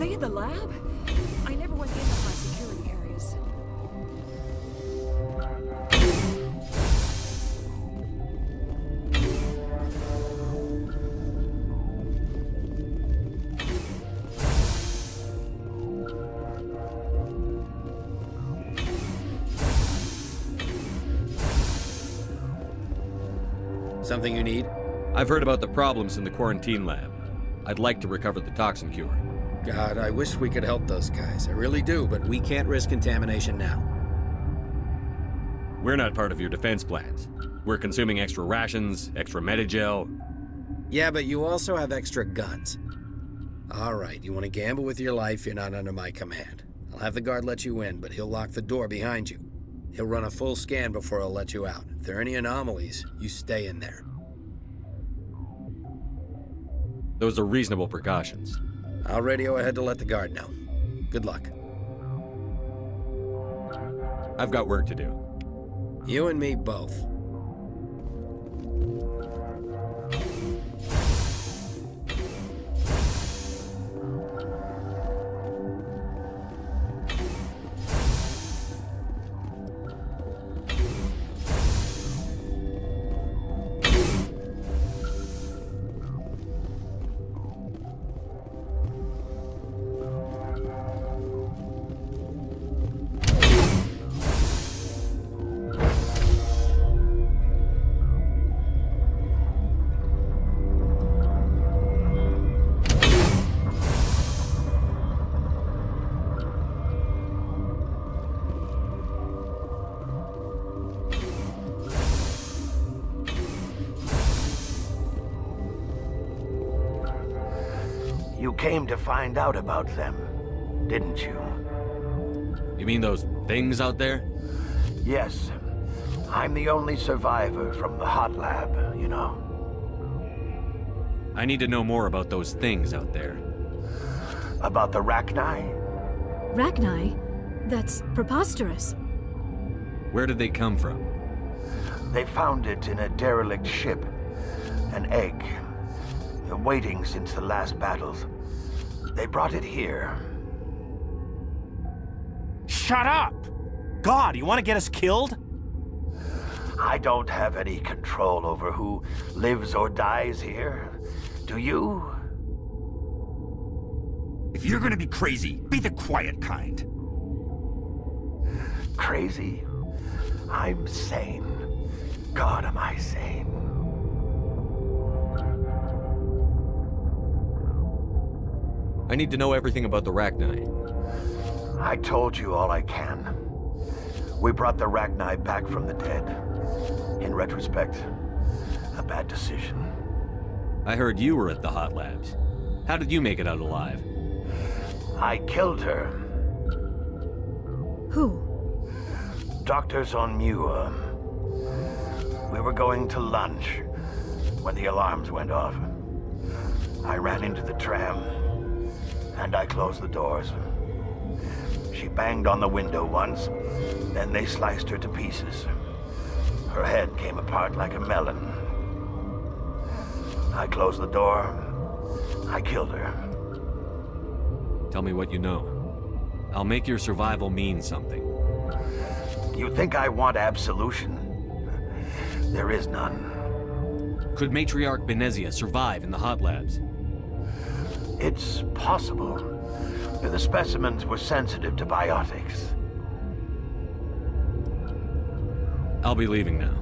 they in the lab? I never went in the high security areas. Something you need? I've heard about the problems in the quarantine lab. I'd like to recover the toxin cure. God, I wish we could help those guys. I really do, but we can't risk contamination now. We're not part of your defense plans. We're consuming extra rations, extra Medigel. Yeah, but you also have extra guns. All right, you want to gamble with your life, you're not under my command. I'll have the guard let you in, but he'll lock the door behind you. He'll run a full scan before he'll let you out. If there are any anomalies, you stay in there. Those are reasonable precautions. I'll radio ahead to let the guard know. Good luck. I've got work to do. You and me both. Came to find out about them, didn't you? You mean those things out there? Yes. I'm the only survivor from the hot lab, you know. I need to know more about those things out there. About the Rachni? Rachni? That's preposterous. Where did they come from? They found it in a derelict ship. An egg. Waiting since the last battles. They brought it here. Shut up! God, you want to get us killed? I don't have any control over who lives or dies here. Do you? If you're gonna be crazy, be the quiet kind. Crazy? I'm sane. God, am I sane? I need to know everything about the Rachni. I told you all I can. We brought the Rachni back from the dead. In retrospect, a bad decision. I heard you were at the hot labs. How did you make it out alive? I killed her. Who? Doctors on Muir. We were going to lunch when the alarms went off. I ran into the tram, and I closed the doors. She banged on the window once, then they sliced her to pieces. Her head came apart like a melon. I closed the door. I killed her. Tell me what you know. I'll make your survival mean something. You think I want absolution? There is none. Could Matriarch Benezia survive in the hot labs? It's possible. That the specimens were sensitive to biotics. I'll be leaving now.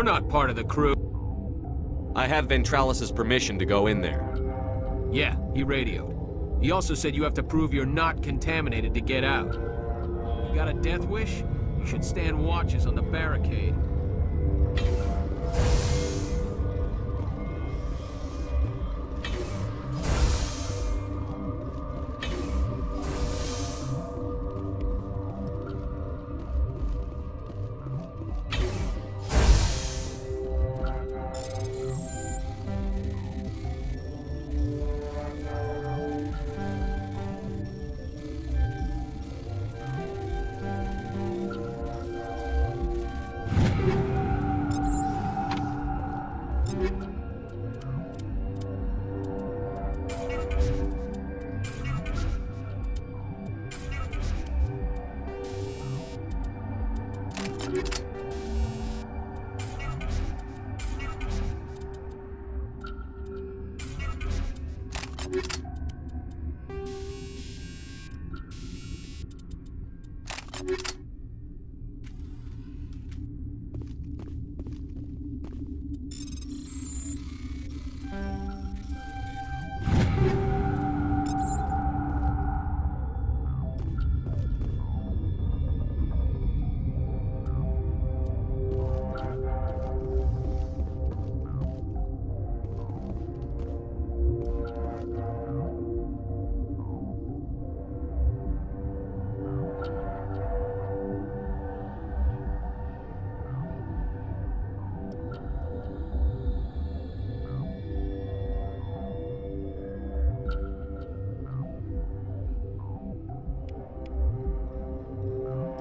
You're not part of the crew. I have Ventralis's permission to go in there. Yeah, he radioed. He also said you have to prove you're not contaminated to get out. You got a death wish? You should stand watches on the barricade.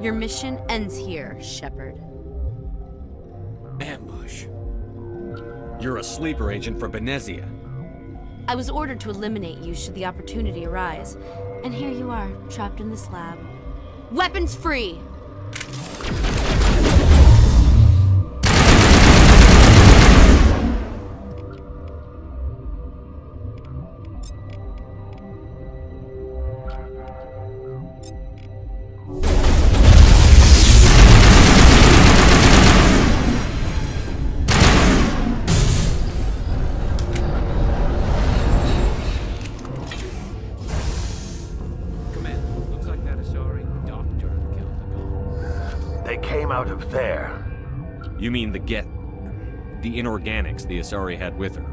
Your mission ends here, Shepard. Ambush. You're a sleeper agent for Benezia. I was ordered to eliminate you should the opportunity arise. And here you are, trapped in this lab. Weapons free! They came out of there. You mean the get... the inorganics the Asari had with her.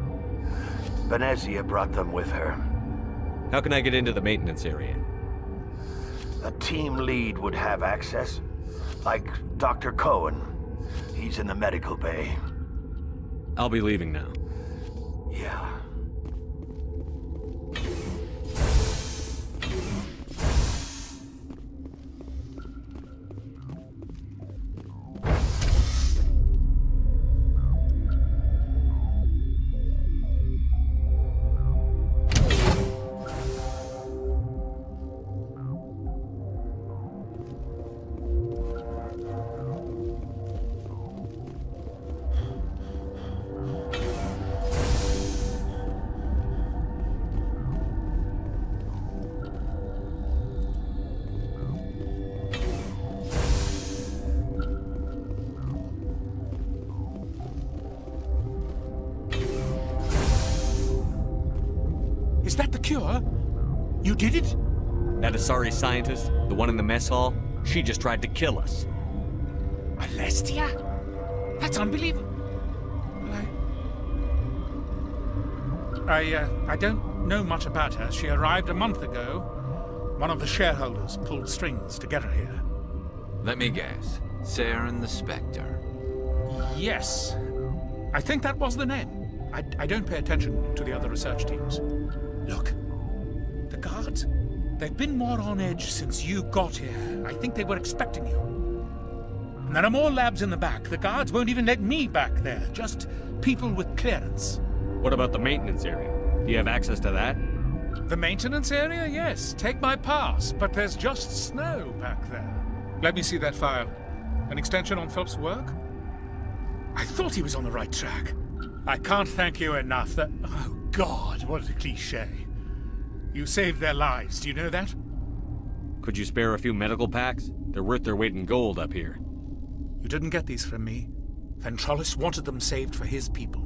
Benezia brought them with her. How can I get into the maintenance area? A team lead would have access. Like Dr. Cohen. He's in the medical bay. I'll be leaving now. Yeah. Cure? You did it? That Asari scientist, the one in the mess hall, she just tried to kill us. Alestia? That's unbelievable. Well, I... I, uh, I don't know much about her. She arrived a month ago. One of the shareholders pulled strings to get her here. Let me guess. Saren the Spectre. Yes. I think that was the name. I, I don't pay attention to the other research teams. Look, the guards, they've been more on edge since you got here. I think they were expecting you. And there are more labs in the back. The guards won't even let me back there, just people with clearance. What about the maintenance area? Do you have access to that? The maintenance area, yes. Take my pass, but there's just snow back there. Let me see that file. An extension on Philip's work? I thought he was on the right track. I can't thank you enough that. God, what a cliche. You saved their lives, do you know that? Could you spare a few medical packs? They're worth their weight in gold up here. You didn't get these from me. Ventralis wanted them saved for his people.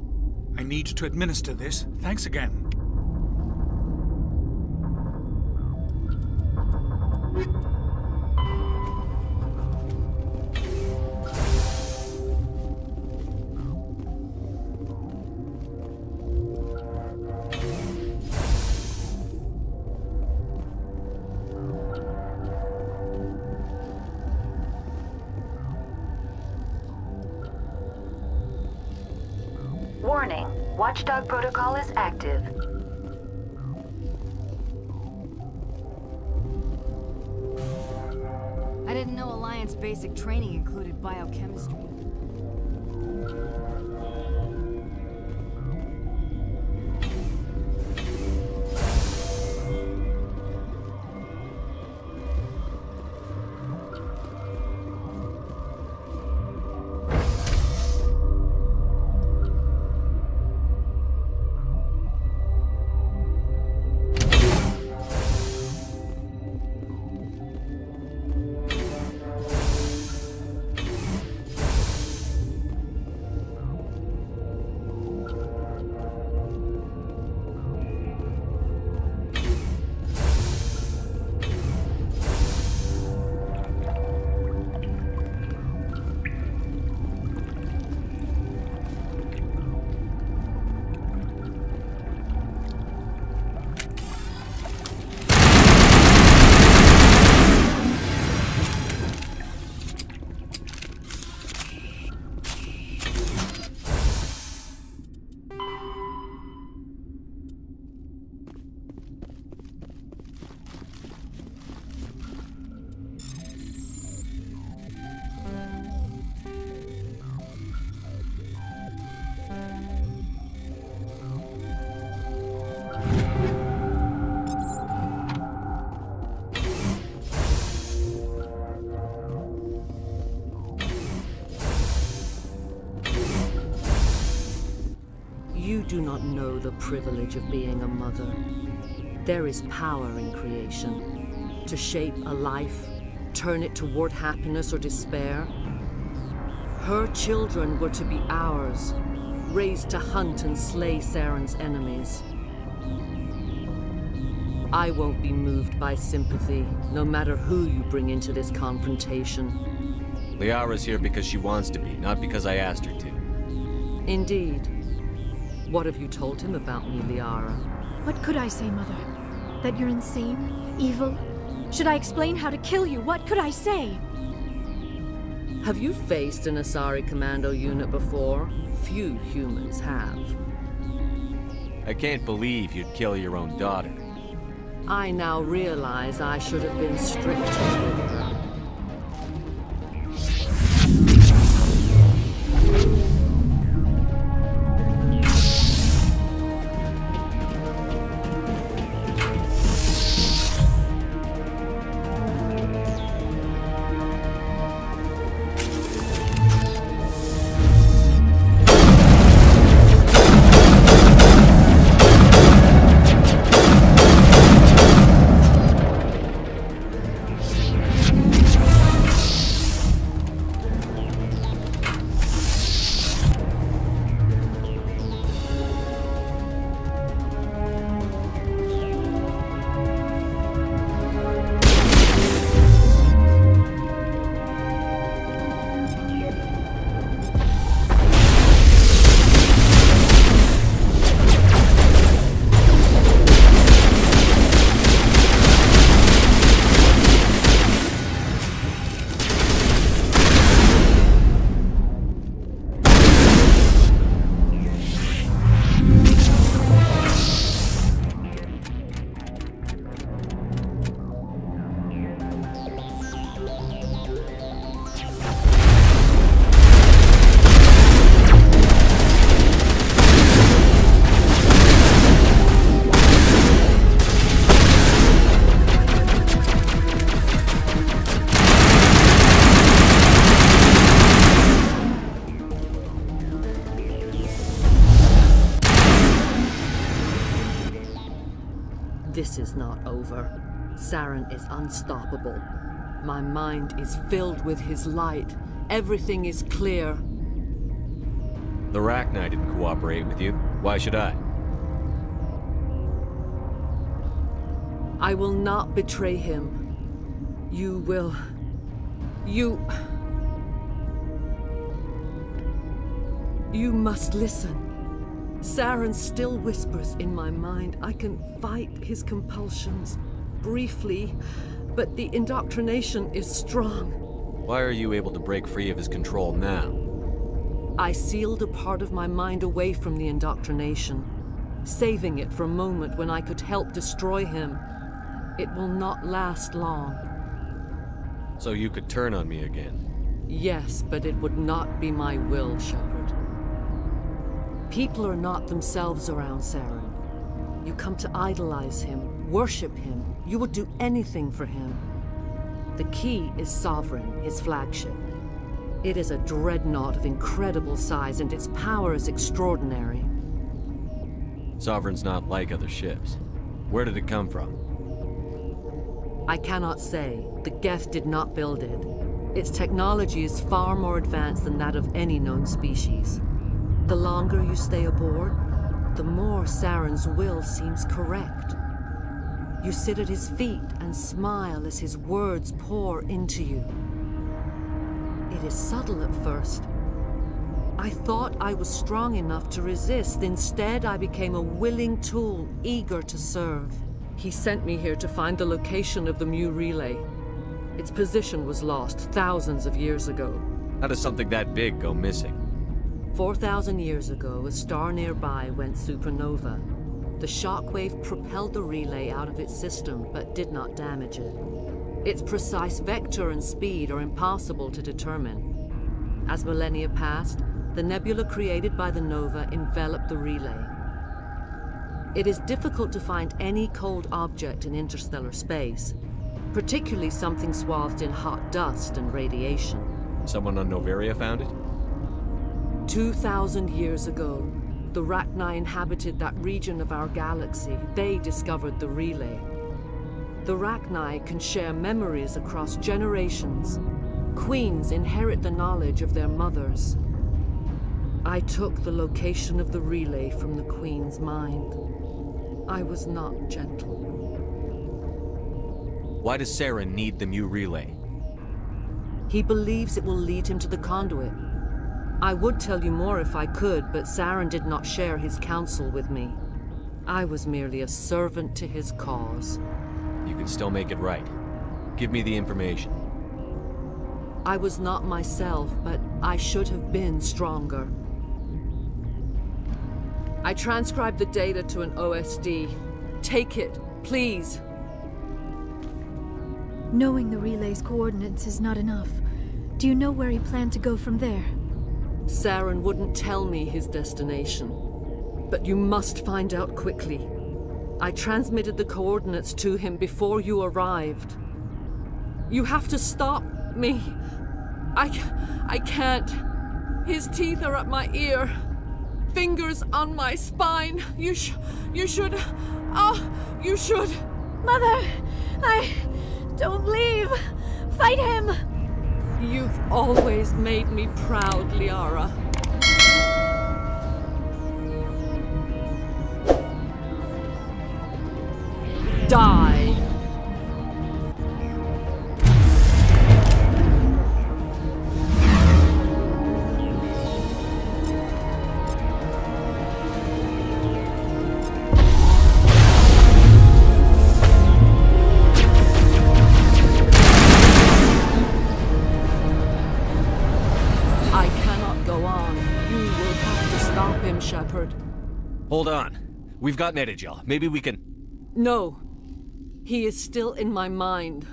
I need to administer this. Thanks again. Know the privilege of being a mother. There is power in creation. To shape a life, turn it toward happiness or despair. Her children were to be ours, raised to hunt and slay Saren's enemies. I won't be moved by sympathy, no matter who you bring into this confrontation. Liara's here because she wants to be, not because I asked her to. Indeed. What have you told him about me, Liara? What could I say, Mother? That you're insane? Evil? Should I explain how to kill you? What could I say? Have you faced an Asari commando unit before? Few humans have. I can't believe you'd kill your own daughter. I now realize I should have been stricter Saren is unstoppable. My mind is filled with his light. Everything is clear. The Rachni didn't cooperate with you. Why should I? I will not betray him. You will. You. You must listen. Saren still whispers in my mind. I can fight his compulsions. Briefly, but the indoctrination is strong. Why are you able to break free of his control now? I sealed a part of my mind away from the indoctrination, saving it for a moment when I could help destroy him. It will not last long. So you could turn on me again? Yes, but it would not be my will, Shepard. People are not themselves around Saren. You come to idolize him, worship him. You would do anything for him. The key is Sovereign, his flagship. It is a dreadnought of incredible size, and its power is extraordinary. Sovereign's not like other ships. Where did it come from? I cannot say. The Geth did not build it. Its technology is far more advanced than that of any known species. The longer you stay aboard, the more Saren's will seems correct. You sit at his feet and smile as his words pour into you. It is subtle at first. I thought I was strong enough to resist. Instead, I became a willing tool, eager to serve. He sent me here to find the location of the Mu relay. Its position was lost thousands of years ago. How does something that big go missing? 4,000 years ago, a star nearby went supernova. The shockwave propelled the relay out of its system, but did not damage it. Its precise vector and speed are impossible to determine. As millennia passed, the nebula created by the nova enveloped the relay. It is difficult to find any cold object in interstellar space, particularly something swathed in hot dust and radiation. Someone on Noveria found it? 2,000 years ago, the Rachni inhabited that region of our galaxy. They discovered the relay. The Rachni can share memories across generations. Queens inherit the knowledge of their mothers. I took the location of the relay from the Queen's mind. I was not gentle. Why does Saren need the Mu relay? He believes it will lead him to the conduit. I would tell you more if I could, but Saren did not share his counsel with me. I was merely a servant to his cause. You can still make it right. Give me the information. I was not myself, but I should have been stronger. I transcribed the data to an OSD. Take it, please. Knowing the relay's coordinates is not enough. Do you know where he planned to go from there? Saren wouldn't tell me his destination. But you must find out quickly. I transmitted the coordinates to him before you arrived. You have to stop me. I, I can't. His teeth are at my ear. Fingers on my spine. You sh you should. Oh, you should. Mother, I don't leave. Fight him. You've always made me proud, Liara. Die! We've got Medigel. Maybe we can... No. He is still in my mind.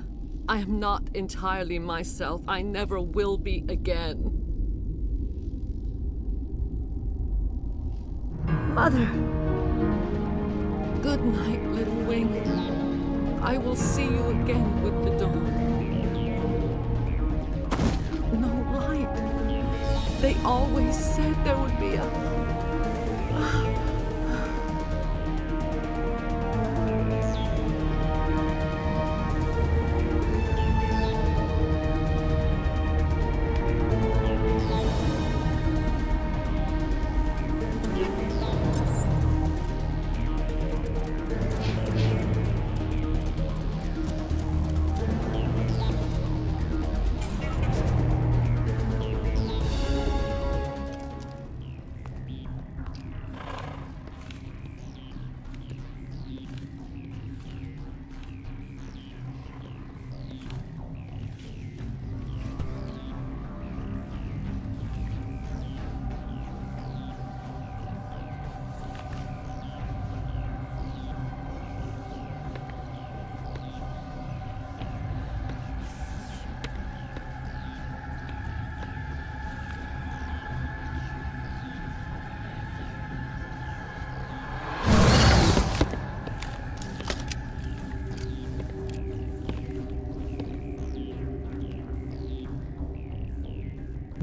I am not entirely myself. I never will be again. Mother. Good night, little wing. I will see you again with the dawn. No light. They always said there would be a...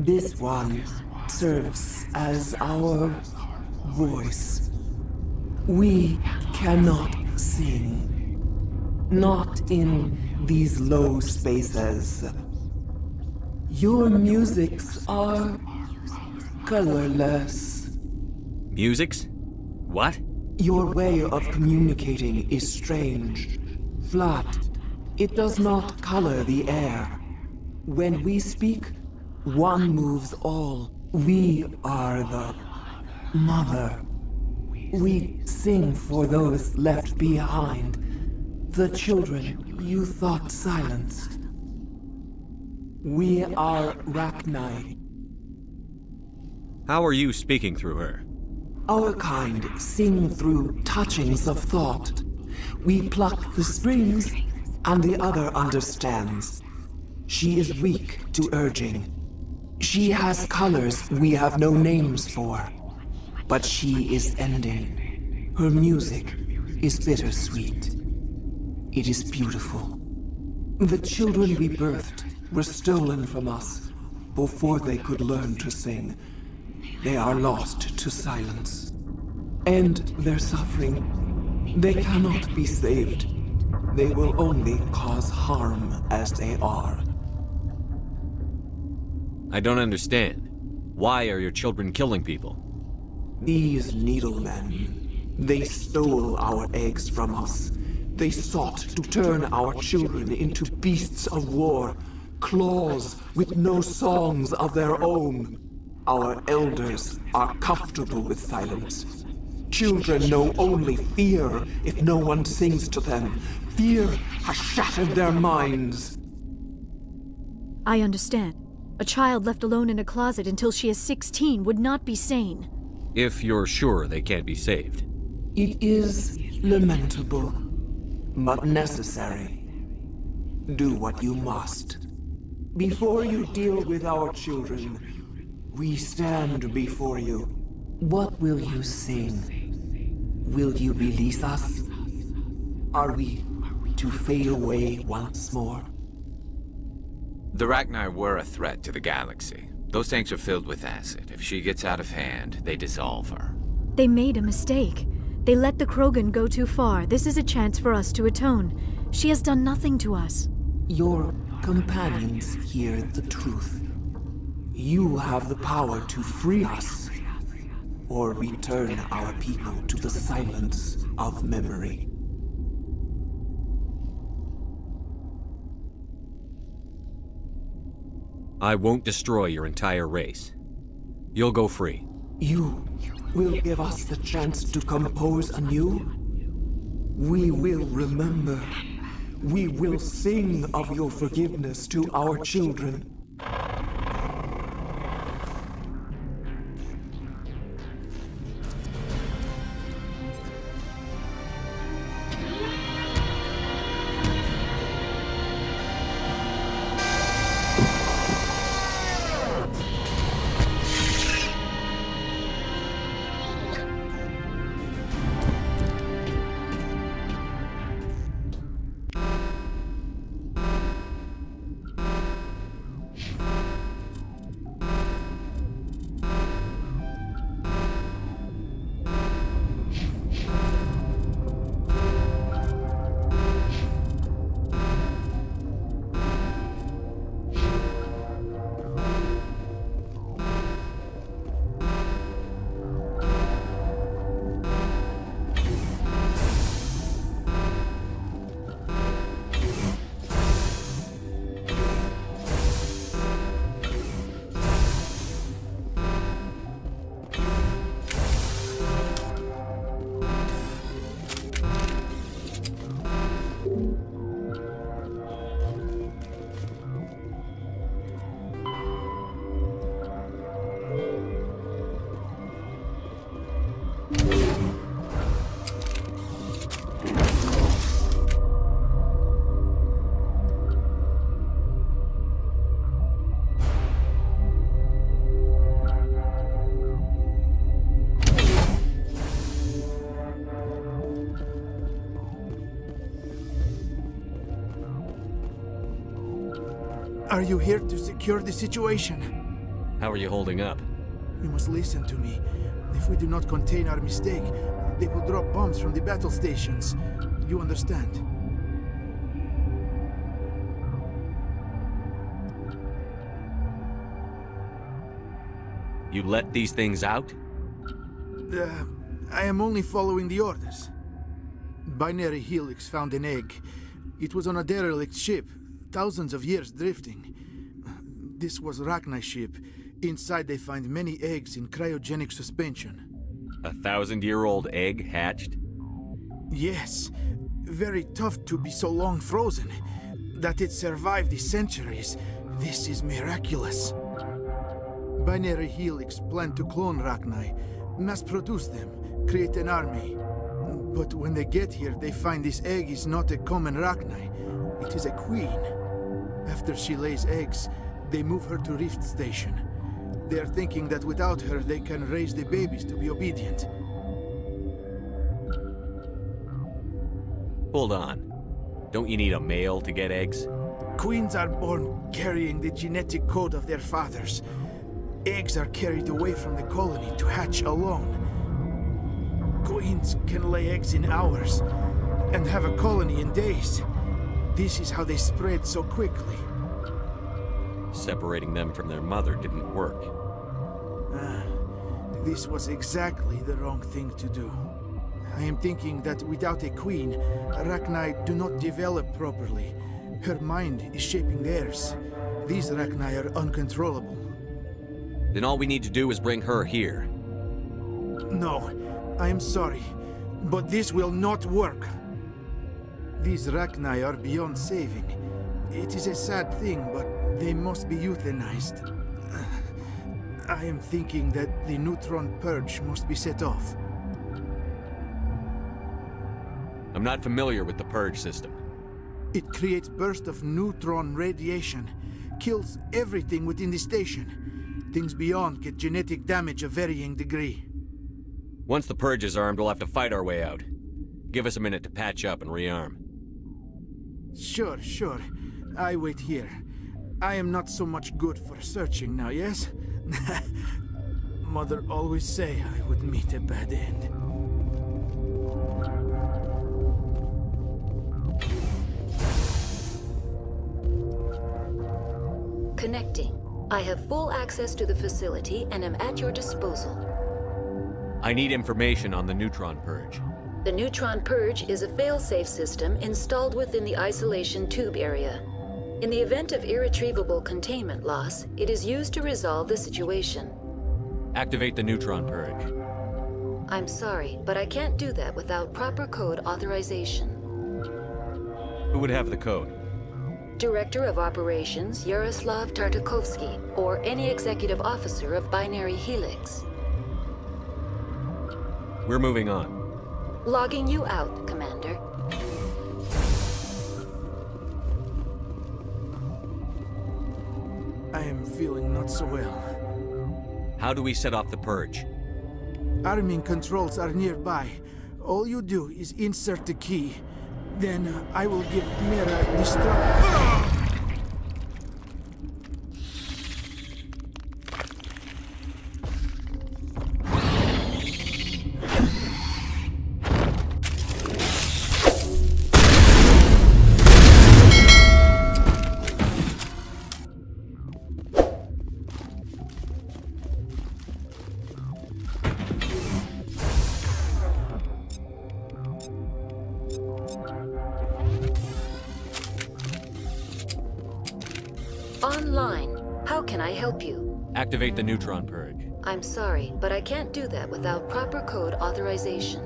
This one serves as our voice. We cannot sing. Not in these low spaces. Your musics are colorless. Musics? What? Your way of communicating is strange. Flat. It does not color the air. When we speak, one moves all. We are the mother. We sing for those left behind. The children you thought silenced. We are Rachni. How are you speaking through her? Our kind sing through touchings of thought. We pluck the strings, and the other understands. She is weak to urging. She has colors we have no names for. But she is ending. Her music is bittersweet. It is beautiful. The children we birthed were stolen from us before they could learn to sing. They are lost to silence. And their suffering, they cannot be saved. They will only cause harm as they are. I don't understand. Why are your children killing people? These needlemen, they stole our eggs from us. They sought to turn our children into beasts of war, claws with no songs of their own. Our elders are comfortable with silence. Children know only fear if no one sings to them. Fear has shattered their minds. I understand. A child left alone in a closet until she is 16 would not be sane. If you're sure they can't be saved. It is lamentable, but necessary. Do what you must. Before you deal with our children, we stand before you. What will you sing? Will you release us? Are we to fade away once more? The Rachni were a threat to the galaxy. Those tanks are filled with acid. If she gets out of hand, they dissolve her. They made a mistake. They let the Krogan go too far. This is a chance for us to atone. She has done nothing to us. Your companions hear the truth. You have the power to free us, or return our people to the silence of memory. I won't destroy your entire race. You'll go free. You will give us the chance to compose anew? We will remember. We will sing of your forgiveness to our children. Are you here to secure the situation? How are you holding up? You must listen to me. If we do not contain our mistake, they will drop bombs from the battle stations. You understand? You let these things out? Uh, I am only following the orders. Binary Helix found an egg. It was on a derelict ship, thousands of years drifting. This was Rachni's ship. Inside they find many eggs in cryogenic suspension. A thousand-year-old egg hatched? Yes. Very tough to be so long frozen. That it survived the centuries. This is miraculous. Binary Helix planned to clone Rachni, mass produce them, create an army. But when they get here, they find this egg is not a common Rachni. It is a queen. After she lays eggs, they move her to Rift Station. They are thinking that without her, they can raise the babies to be obedient. Hold on. Don't you need a male to get eggs? Queens are born carrying the genetic code of their fathers. Eggs are carried away from the colony to hatch alone. Queens can lay eggs in hours and have a colony in days. This is how they spread so quickly. Separating them from their mother didn't work. Ah, this was exactly the wrong thing to do. I am thinking that without a queen, Rachni do not develop properly. Her mind is shaping theirs. These Rachni are uncontrollable. Then all we need to do is bring her here. No, I am sorry, but this will not work. These Rachni are beyond saving. It is a sad thing, but they must be euthanized. I am thinking that the neutron purge must be set off. I'm not familiar with the purge system. It creates bursts of neutron radiation, kills everything within the station. Things beyond get genetic damage of varying degree. Once the purge is armed, we'll have to fight our way out. Give us a minute to patch up and rearm. Sure, sure. I wait here. I am not so much good for searching now, yes? Mother always say I would meet a bad end. Connecting. I have full access to the facility and am at your disposal. I need information on the neutron purge. The neutron purge is a fail-safe system installed within the isolation tube area. In the event of irretrievable containment loss, it is used to resolve the situation. Activate the neutron purge. I'm sorry, but I can't do that without proper code authorization. Who would have the code? Director of Operations Yaroslav Tartakovsky, or any executive officer of Binary Helix. We're moving on. Logging you out, Commander. I am feeling not so well. How do we set off the purge? Arming controls are nearby. All you do is insert the key. Then uh, I will give Mira destruct. Online. Neutron purge. I'm sorry, but I can't do that without proper code authorization.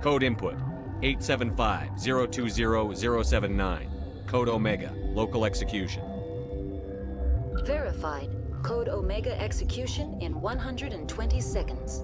Code input 875-020-079. Code Omega. Local execution. Verified. Code Omega execution in 120 seconds.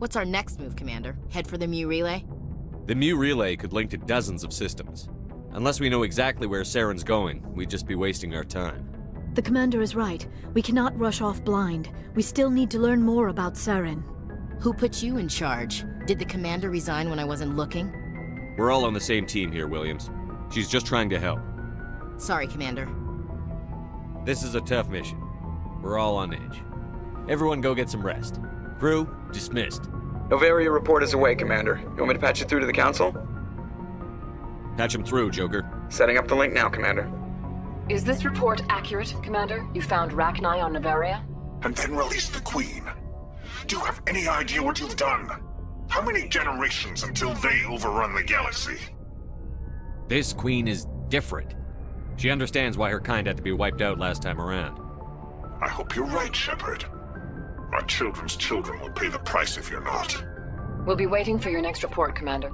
What's our next move, Commander? Head for the Mu Relay? The Mu Relay could link to dozens of systems. Unless we know exactly where Saren's going, we'd just be wasting our time. The commander is right. We cannot rush off blind. We still need to learn more about Saren. Who put you in charge? Did the commander resign when I wasn't looking? We're all on the same team here, Williams. She's just trying to help. Sorry, Commander. This is a tough mission. We're all on edge. Everyone go get some rest. Crew, dismissed. Noveria report is away, Commander. You want me to patch it through to the Council? Patch him through, Joker. Setting up the link now, Commander. Is this report accurate, Commander? You found Rachni on Noveria? And then released the Queen. Do you have any idea what you've done? How many generations until they overrun the galaxy? This Queen is different. She understands why her kind had to be wiped out last time around. I hope you're right, Shepard. My children's children will pay the price if you're not. We'll be waiting for your next report, Commander.